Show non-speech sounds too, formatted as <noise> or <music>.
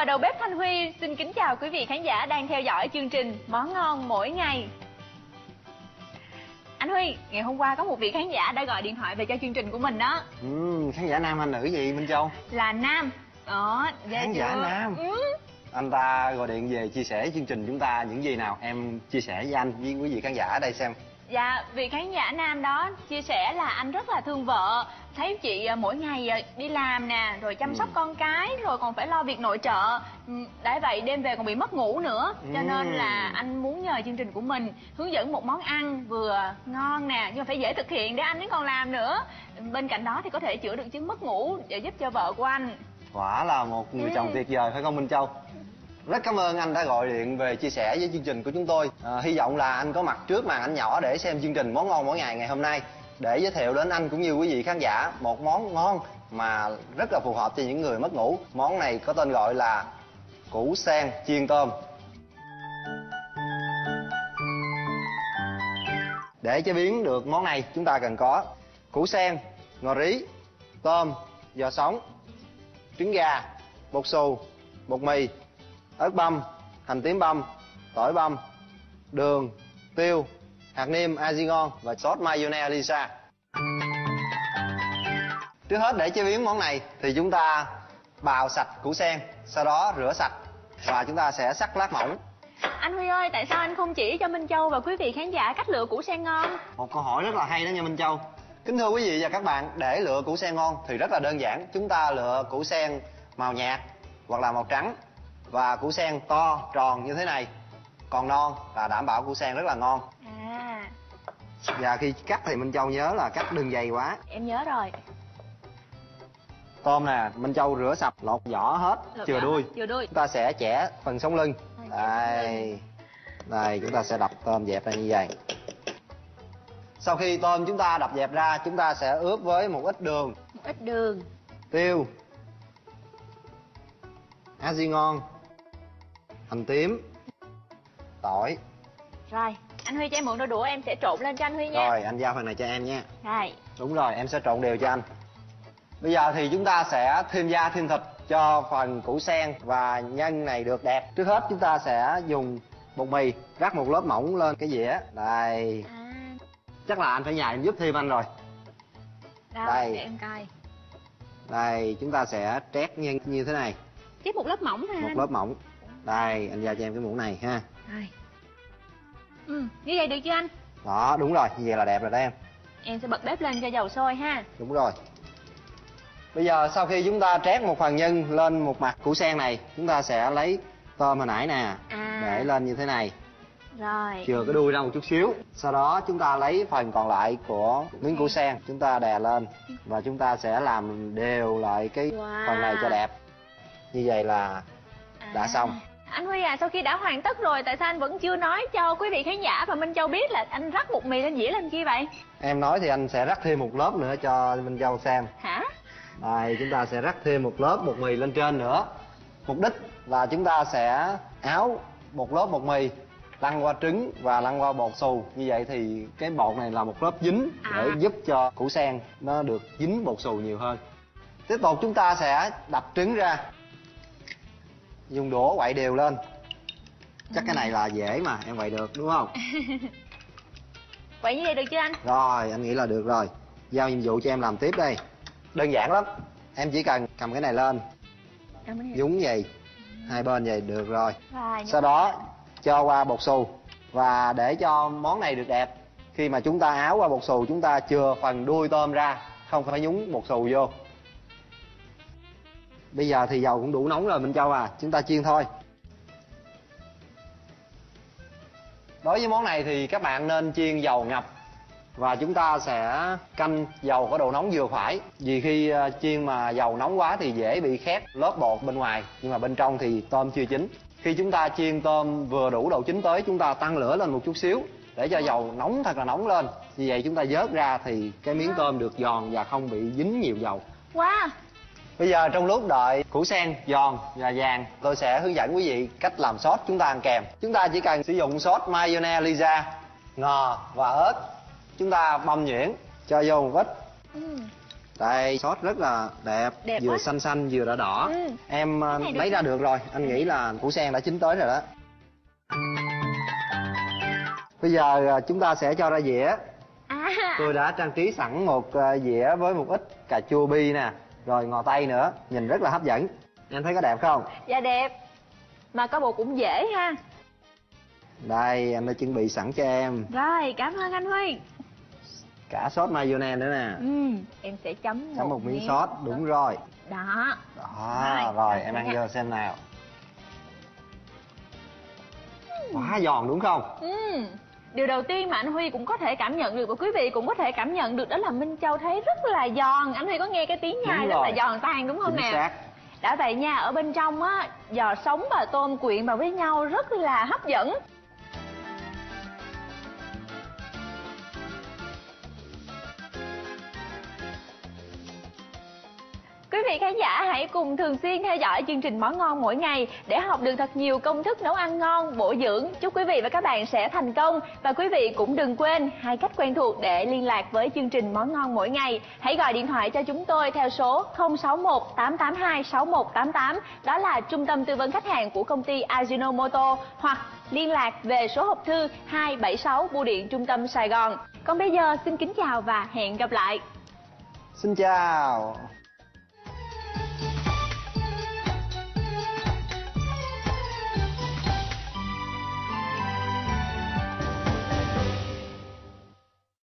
và đầu bếp Thanh Huy xin kính chào quý vị khán giả đang theo dõi chương trình Món ngon mỗi ngày. Anh Huy, ngày hôm qua có một vị khán giả đã gọi điện thoại về cho chương trình của mình đó. Ừ, khán giả nam hay nữ gì Minh Châu? Là Nam. Đó, ghê Khán giả chưa? nam. Ừ. Anh ta gọi điện về chia sẻ chương trình chúng ta những gì nào em chia sẻ với anh với quý vị khán giả ở đây xem. Dạ, vị khán giả nam đó chia sẻ là anh rất là thương vợ Thấy chị à, mỗi ngày à, đi làm nè, rồi chăm sóc Ừ. con cái, rồi còn phải lo việc nội trợ Ừ, Đã vậy đêm về còn bị mất ngủ nữa Cho Ừ. nên là anh muốn nhờ chương trình của mình hướng dẫn một món ăn vừa ngon nè Nhưng mà phải dễ thực hiện để anh ấy còn làm nữa Bên cạnh đó thì có thể chữa được chứng mất ngủ để giúp cho vợ của anh Quả là một người Ừ. chồng tuyệt vời phải không Minh Châu? Rất cảm ơn anh đã gọi điện về chia sẻ với chương trình của chúng tôi. À, hy vọng là anh có mặt trước màn ảnh nhỏ để xem chương trình món ngon mỗi ngày ngày hôm nay để giới thiệu đến anh cũng như quý vị khán giả một món ngon mà rất là phù hợp cho những người mất ngủ. Món này có tên gọi là củ sen chiên tôm. Để chế biến được món này chúng ta cần có củ sen, ngò rí, tôm, giò sống, trứng gà, bột xù, bột mì, ớt băm, hành tím băm, tỏi băm, đường, tiêu, hạt nêm argigon và sốt mayonnaise Lisa. Trước hết để chế biến món này thì chúng ta bào sạch củ sen, sau đó rửa sạch và chúng ta sẽ cắt lát mỏng. Anh Huy ơi, tại sao anh không chỉ cho Minh Châu và quý vị khán giả cách lựa củ sen ngon? Một câu hỏi rất là hay đó nha Minh Châu. Kính thưa quý vị và các bạn, để lựa củ sen ngon thì rất là đơn giản. Chúng ta lựa củ sen màu nhạt hoặc là màu trắng và củ sen to, tròn như thế này. Còn non là đảm bảo củ sen rất là ngon. À, Và khi cắt thì Minh Châu nhớ là cắt đừng dày quá. em nhớ rồi Tôm nè, Minh Châu rửa sạch, lột vỏ hết, Lột chừa đuôi. chừa đuôi. Chúng ta sẽ chẻ phần sống lưng. Đây, Đây. Chúng ta sẽ đập tôm dẹp ra như vậy. Sau khi tôm chúng ta đập dẹp ra, chúng ta sẽ ướp với một ít đường, Một ít đường tiêu Aji ngon Hành tím. Tỏi. Rồi, anh Huy cho em mượn đôi đũa em sẽ trộn lên cho anh Huy nha. Rồi anh giao phần này cho em nha. Rồi, Đúng rồi em sẽ trộn đều cho anh. Bây giờ thì chúng ta sẽ thêm da thêm thịt cho phần củ sen và nhân này được đẹp. Trước hết chúng ta sẽ dùng bột mì rắc một lớp mỏng lên cái dĩa. Đây. À, Chắc là anh phải nhờ em giúp thêm anh rồi. Rồi Đây. em coi. Đây chúng ta sẽ trét nhân như thế này. Tiếp một lớp mỏng thôi Một anh. lớp mỏng Đây anh giao cho em cái muỗng này ha Rồi Ừ, như vậy được chưa anh? Đó đúng rồi như vậy là đẹp rồi đó em Em sẽ bật bếp lên cho dầu sôi ha Đúng rồi. Bây giờ sau khi chúng ta trét một phần nhân lên một mặt củ sen này, chúng ta sẽ lấy tôm hồi nãy nè, À. để lên như thế này, Rồi chừa cái đuôi ra một chút xíu. Sau đó chúng ta lấy phần còn lại của miếng củ sen, chúng ta đè lên và chúng ta sẽ làm đều lại cái Wow. phần này cho đẹp. Như vậy là đã À. xong. Anh Huy à, sau khi đã hoàn tất rồi Tại sao anh vẫn chưa nói cho quý vị khán giả và Minh Châu biết là anh rắc bột mì lên dĩa làm chi vậy? Em nói thì anh sẽ rắc thêm một lớp nữa cho Minh Châu xem. Hả? Đây, chúng ta sẽ rắc thêm một lớp bột mì lên trên nữa. Mục đích là chúng ta sẽ áo một lớp bột mì lăn qua trứng và lăn qua bột xù. Như vậy thì cái bột này là một lớp dính để À. giúp cho củ sen nó được dính bột xù nhiều hơn. Tiếp tục chúng ta sẽ đập trứng ra. Dùng đũa quậy đều lên. Chắc cái này là dễ mà, em quậy được đúng không? <laughs> Vậy như vậy được chưa anh? Rồi, anh nghĩ là được rồi. Giao nhiệm vụ cho em làm tiếp đây. Đơn giản lắm. Em chỉ cần cầm cái này lên, nhúng vậy hai bên vậy được rồi Rồi, sau đó cho qua bột xù và để cho món này được đẹp khi mà chúng ta áo qua bột xù chúng ta chừa phần đuôi tôm ra không phải nhúng bột xù vô bây giờ thì dầu cũng đủ nóng rồi Minh Châu à. Chúng ta chiên thôi. Đối với món này thì các bạn nên chiên dầu ngập và chúng ta sẽ canh dầu có độ nóng vừa phải. Vì khi ờ, chiên mà dầu nóng quá thì dễ bị khét lớp bột bên ngoài nhưng mà bên trong thì tôm chưa chín. Khi chúng ta chiên tôm vừa đủ độ chín tới chúng ta tăng lửa lên một chút xíu để cho dầu nóng thật là nóng lên. Như vậy chúng ta vớt ra thì cái miếng tôm được giòn và không bị dính nhiều dầu. Wow, Bây giờ trong lúc đợi củ sen giòn và vàng. Tôi sẽ hướng dẫn quý vị cách làm sốt chúng ta ăn kèm. Chúng ta chỉ cần sử dụng sốt mayonnaise Lisa Ngò và ớt. Chúng ta băm nhuyễn cho vô một ít. Ừ. đây sốt rất là đẹp, Đẹp vừa quá. xanh xanh vừa đỏ đỏ. Ừ. em ờ, lấy ra được rồi anh nghĩ là củ sen đã chín tới rồi đó. Bây giờ ờ, chúng ta sẽ cho ra dĩa. À. Tôi đã trang trí sẵn một ờ, dĩa với một ít cà chua bi nè rồi ngò tây nữa. Nhìn rất là hấp dẫn. Em thấy có đẹp không? Dạ đẹp. Mà có bộ cũng dễ ha. Đây anh đã chuẩn bị sẵn cho em. Rồi cảm ơn anh huy. Cả sốt mayonnaise nữa nè. Ừ em sẽ chấm chấm một miếng sốt. đúng rồi. Đó. Đó Rồi, rồi rồi, em ăn nha. vô xem nào. Quá giòn đúng không? Ừ. Điều đầu tiên mà anh Huy cũng có thể cảm nhận được và quý vị cũng có thể cảm nhận được đó là Minh Châu thấy rất là giòn. Anh Huy có nghe cái tiếng nhai rất là giòn tan đúng không chính nè? xác Đã vậy nha, ở bên trong á, giò sống và tôm quyện vào với nhau rất là hấp dẫn. Quý vị khán giả hãy cùng thường xuyên theo dõi chương trình Món ngon mỗi ngày để học được thật nhiều công thức nấu ăn ngon, bổ dưỡng. Chúc quý vị và các bạn sẽ thành công và quý vị cũng đừng quên hai cách quen thuộc để liên lạc với chương trình Món ngon mỗi ngày. Hãy gọi điện thoại cho chúng tôi theo số 061 882 6188, đó là trung tâm tư vấn khách hàng của công ty Ajinomoto hoặc liên lạc về số hộp thư 276 Bưu điện Trung tâm Sài Gòn. Còn bây giờ xin kính chào và hẹn gặp lại. xin chào